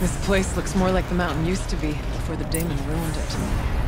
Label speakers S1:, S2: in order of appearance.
S1: This place looks more like the mountain used to be before the daemon ruined it.